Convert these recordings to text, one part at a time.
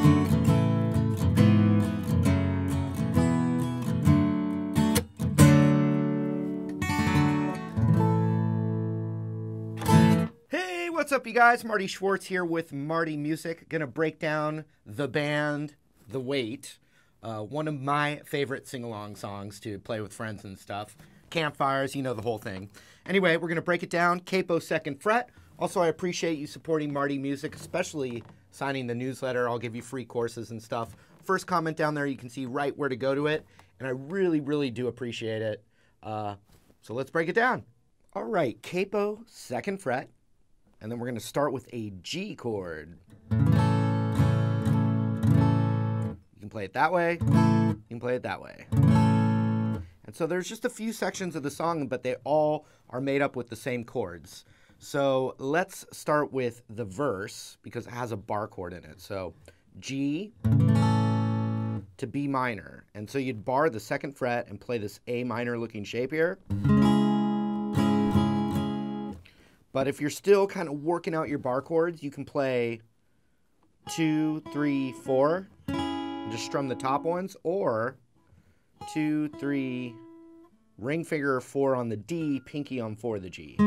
Hey, what's up, you guys? Marty Schwartz here with Marty Music. Gonna break down the band The Weight, uh, one of my favorite sing along songs to play with friends and stuff. Campfires, you know the whole thing. Anyway, we're gonna break it down. Capo second fret. Also, I appreciate you supporting Marty Music, especially signing the newsletter. I'll give you free courses and stuff. First comment down there, you can see right where to go to it, and I really, really do appreciate it. Uh, so let's break it down. All right, capo second fret, and then we're going to start with a G chord. You can play it that way, you can play it that way. And so there's just a few sections of the song, but they all are made up with the same chords. So let's start with the verse because it has a bar chord in it. So G to B minor. And so you'd bar the second fret and play this A minor looking shape here. But if you're still kind of working out your bar chords, you can play two, three, four, just strum the top ones, or two, three, ring finger four on the D, pinky on four the G.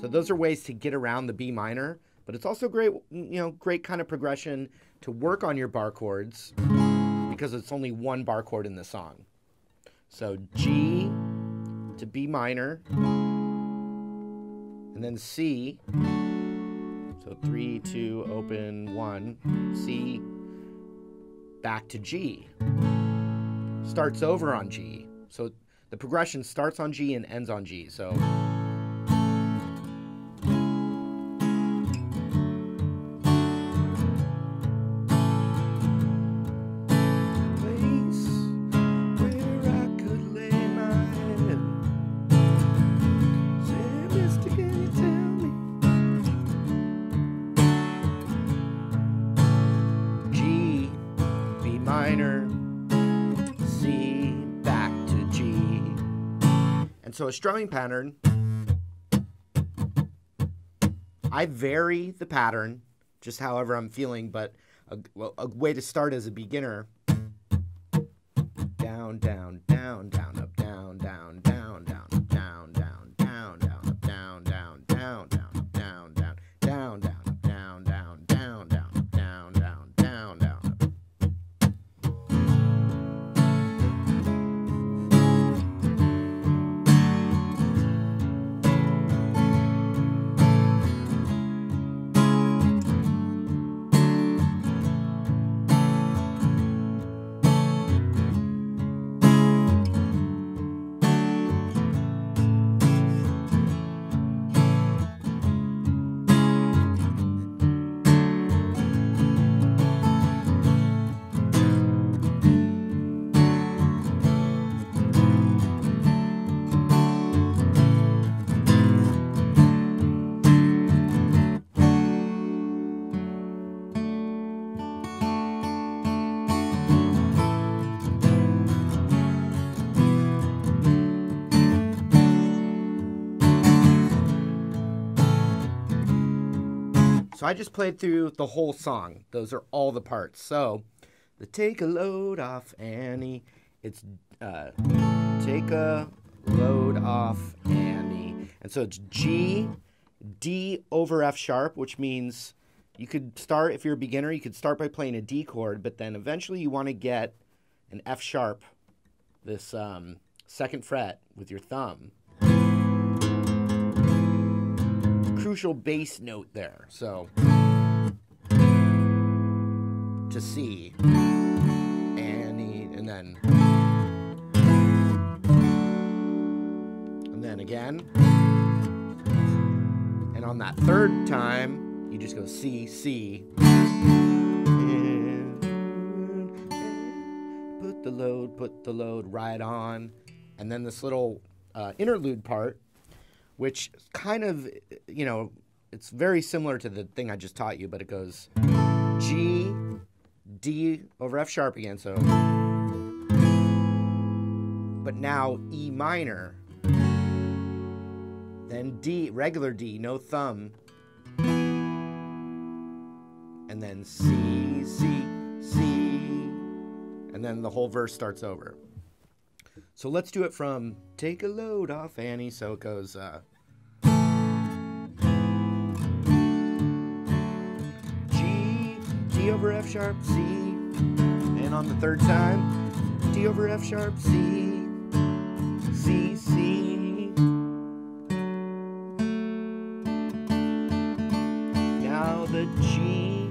So those are ways to get around the B minor, but it's also great, you know, great kind of progression to work on your bar chords because it's only one bar chord in the song. So G to B minor, and then C. So three, two, open, one, C, back to G. Starts over on G. So the progression starts on G and ends on G. So. Minor, C, back to G. And so a strumming pattern, I vary the pattern just however I'm feeling, but a, well, a way to start as a beginner down, down, down, down, up, down, down, down, down, So I just played through the whole song. Those are all the parts. So the take a load off Annie. It's uh, take a load off Annie. And so it's G, D over F sharp, which means you could start, if you're a beginner, you could start by playing a D chord, but then eventually you want to get an F sharp, this um, second fret with your thumb. Crucial bass note there. So to C, Annie, and then and then again. And on that third time, you just go C, C. Put the load, put the load right on. And then this little uh, interlude part, which kind of, you know, it's very similar to the thing I just taught you, but it goes G, D over F sharp again, so. But now E minor, then D, regular D, no thumb, and then C, C, C, and then the whole verse starts over. So let's do it from Take a Load Off Annie. So it goes. Uh, D over F sharp, C, and on the third time, D over F sharp, C, C, C. Now the G,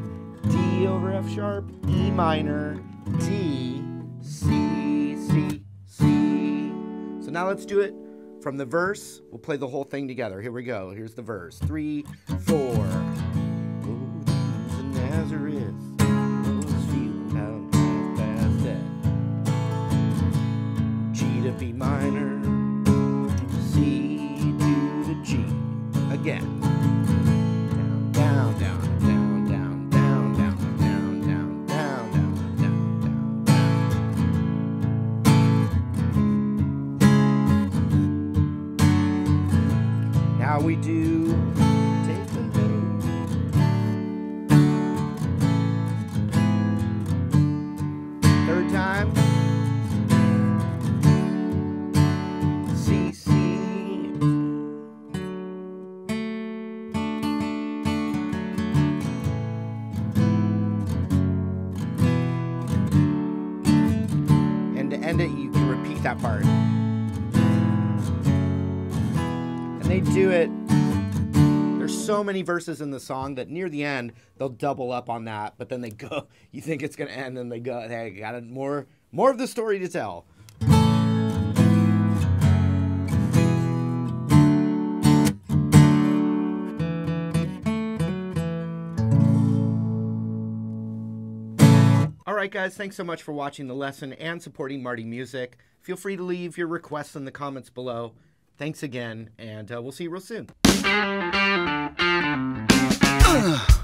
D over F sharp, E minor, D, C, C, C. So now let's do it from the verse. We'll play the whole thing together. Here we go. Here's the verse. Three, four. Yeah. Down, down, down. Now we do end it, you can repeat that part. And they do it. There's so many verses in the song that near the end they'll double up on that, but then they go. You think it's gonna end, and they go. Hey, got more more of the story to tell. All right, guys, thanks so much for watching the lesson and supporting Marty Music. Feel free to leave your requests in the comments below. Thanks again, and uh, we'll see you real soon. Ugh.